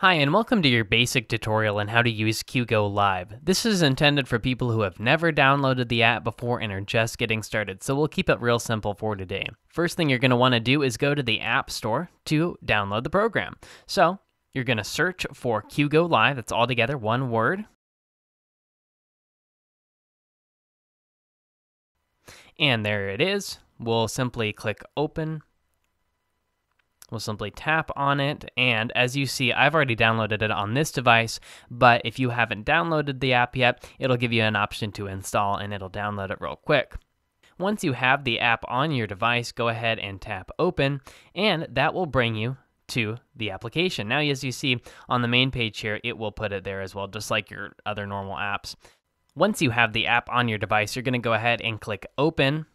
Hi, and welcome to your basic tutorial on how to use QGO Live. This is intended for people who have never downloaded the app before and are just getting started, so we'll keep it real simple for today. First thing you're going to want to do is go to the App Store to download the program. So you're going to search for QGO Live, that's all together, one word. And there it is. We'll simply click Open We'll simply tap on it, and as you see, I've already downloaded it on this device, but if you haven't downloaded the app yet, it'll give you an option to install and it'll download it real quick. Once you have the app on your device, go ahead and tap open, and that will bring you to the application. Now, as you see on the main page here, it will put it there as well, just like your other normal apps. Once you have the app on your device, you're going to go ahead and click open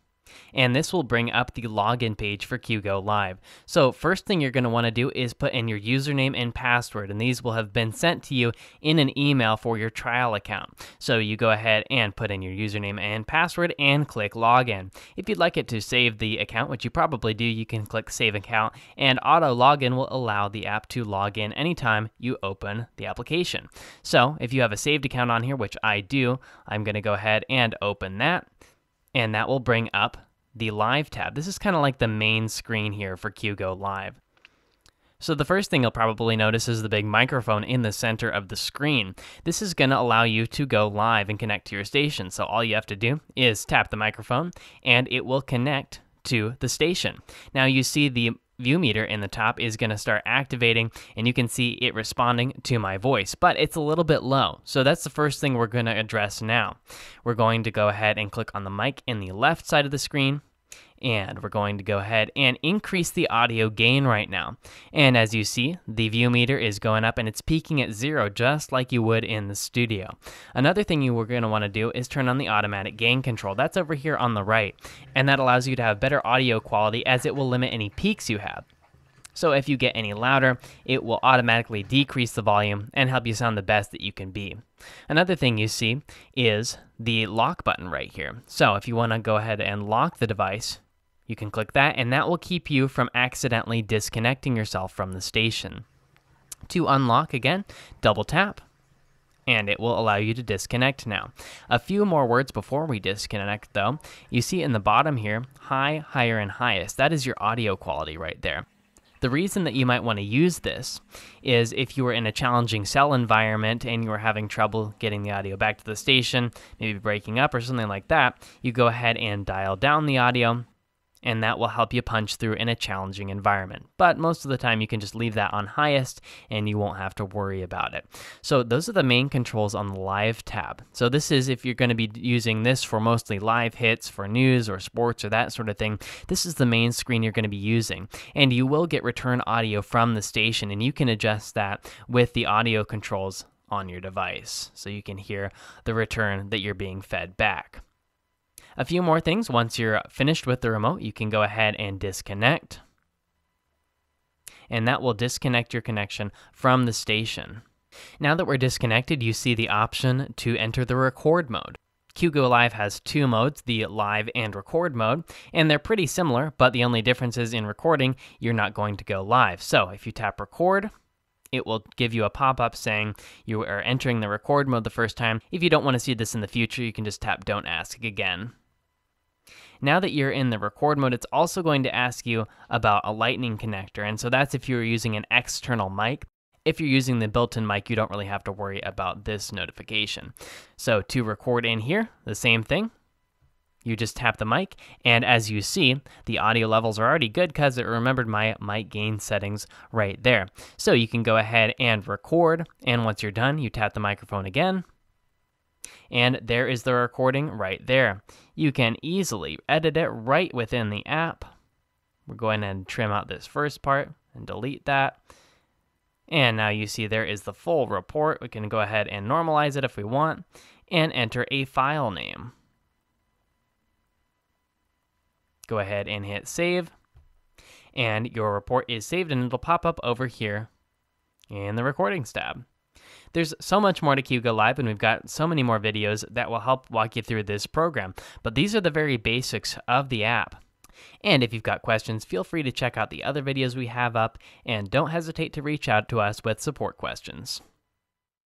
and this will bring up the login page for QGO Live. So first thing you're going to want to do is put in your username and password, and these will have been sent to you in an email for your trial account. So you go ahead and put in your username and password and click login. If you'd like it to save the account, which you probably do, you can click save account, and auto login will allow the app to log in anytime you open the application. So if you have a saved account on here, which I do, I'm going to go ahead and open that and that will bring up the Live tab. This is kind of like the main screen here for QGO Live. So the first thing you'll probably notice is the big microphone in the center of the screen. This is going to allow you to go live and connect to your station. So all you have to do is tap the microphone and it will connect to the station. Now you see the VU meter in the top is going to start activating and you can see it responding to my voice, but it's a little bit low. So that's the first thing we're going to address now. We're going to go ahead and click on the mic in the left side of the screen and we're going to go ahead and increase the audio gain right now. And as you see, the VU meter is going up and it's peaking at zero, just like you would in the studio. Another thing you are going to want to do is turn on the automatic gain control. That's over here on the right, and that allows you to have better audio quality as it will limit any peaks you have. So if you get any louder, it will automatically decrease the volume and help you sound the best that you can be. Another thing you see is the lock button right here. So if you want to go ahead and lock the device, you can click that, and that will keep you from accidentally disconnecting yourself from the station. To unlock again, double tap, and it will allow you to disconnect now. A few more words before we disconnect, though. You see in the bottom here, high, higher, and highest. That is your audio quality right there. The reason that you might want to use this is if you were in a challenging cell environment and you were having trouble getting the audio back to the station, maybe breaking up or something like that, you go ahead and dial down the audio and that will help you punch through in a challenging environment. But most of the time, you can just leave that on highest and you won't have to worry about it. So, those are the main controls on the live tab. So, this is if you're going to be using this for mostly live hits, for news or sports or that sort of thing, this is the main screen you're going to be using. And you will get return audio from the station, and you can adjust that with the audio controls on your device so you can hear the return that you're being fed back. A few more things. Once you're finished with the remote, you can go ahead and disconnect. And that will disconnect your connection from the station. Now that we're disconnected, you see the option to enter the record mode. QGO Live has two modes, the live and record mode, and they're pretty similar, but the only difference is in recording, you're not going to go live. So if you tap record, it will give you a pop up saying you are entering the record mode the first time. If you don't want to see this in the future, you can just tap don't ask again. Now that you're in the record mode, it's also going to ask you about a lightning connector. And so that's if you're using an external mic. If you're using the built-in mic, you don't really have to worry about this notification. So to record in here, the same thing. You just tap the mic, and as you see, the audio levels are already good because it remembered my mic gain settings right there. So you can go ahead and record, and once you're done, you tap the microphone again, and there is the recording right there. You can easily edit it right within the app. We're going to trim out this first part and delete that. And now you see there is the full report. We can go ahead and normalize it if we want and enter a file name. Go ahead and hit save. And your report is saved and it'll pop up over here in the recordings tab. There's so much more to QGO Live, and we've got so many more videos that will help walk you through this program. But these are the very basics of the app. And if you've got questions, feel free to check out the other videos we have up, and don't hesitate to reach out to us with support questions.